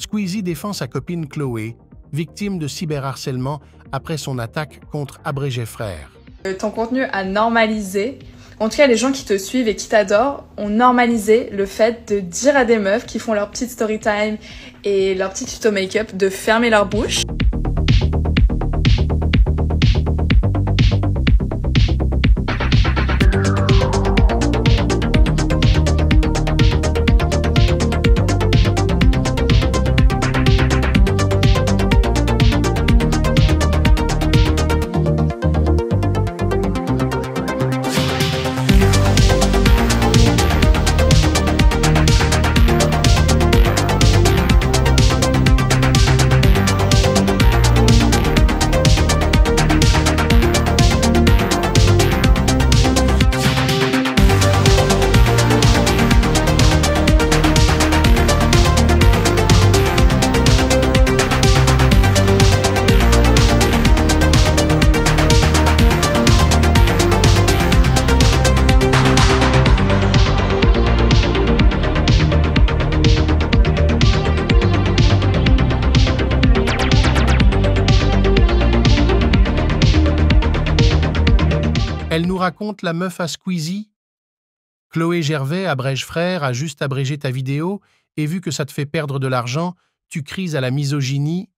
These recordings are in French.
Squeezie défend sa copine Chloé, victime de cyberharcèlement après son attaque contre Abrégé Frère. Euh, ton contenu a normalisé, en tout cas les gens qui te suivent et qui t'adorent, ont normalisé le fait de dire à des meufs qui font leur petite story time et leur petit tuto make-up de fermer leur bouche. Elle nous raconte la meuf à Squeezie. Chloé Gervais, abrège frère, a juste abrégé ta vidéo et vu que ça te fait perdre de l'argent, tu crises à la misogynie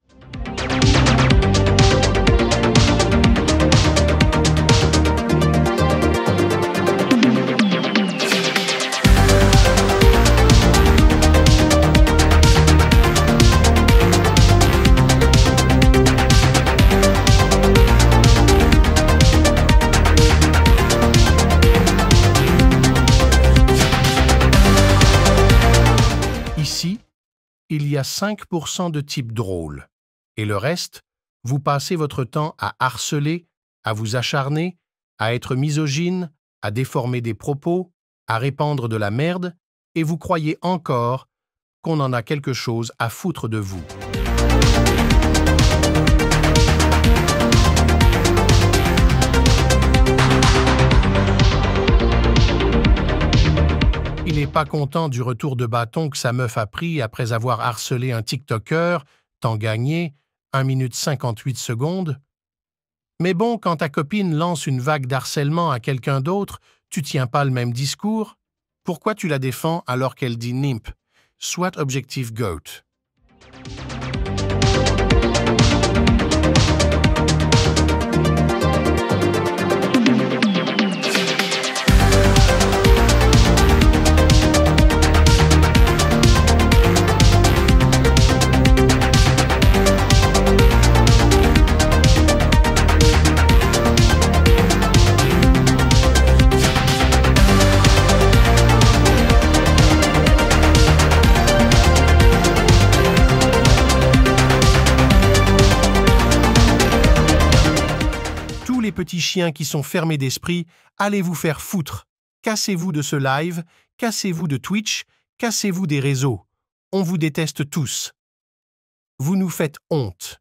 y a 5% de type drôle. Et le reste, vous passez votre temps à harceler, à vous acharner, à être misogyne, à déformer des propos, à répandre de la merde, et vous croyez encore qu'on en a quelque chose à foutre de vous. Pas content du retour de bâton que sa meuf a pris après avoir harcelé un TikToker, temps gagné, 1 minute 58 secondes. Mais bon, quand ta copine lance une vague d'harcèlement à quelqu'un d'autre, tu tiens pas le même discours. Pourquoi tu la défends alors qu'elle dit nimp, soit objectif GOAT? Petits chiens qui sont fermés d'esprit, allez vous faire foutre. Cassez-vous de ce live, cassez-vous de Twitch, cassez-vous des réseaux. On vous déteste tous. Vous nous faites honte.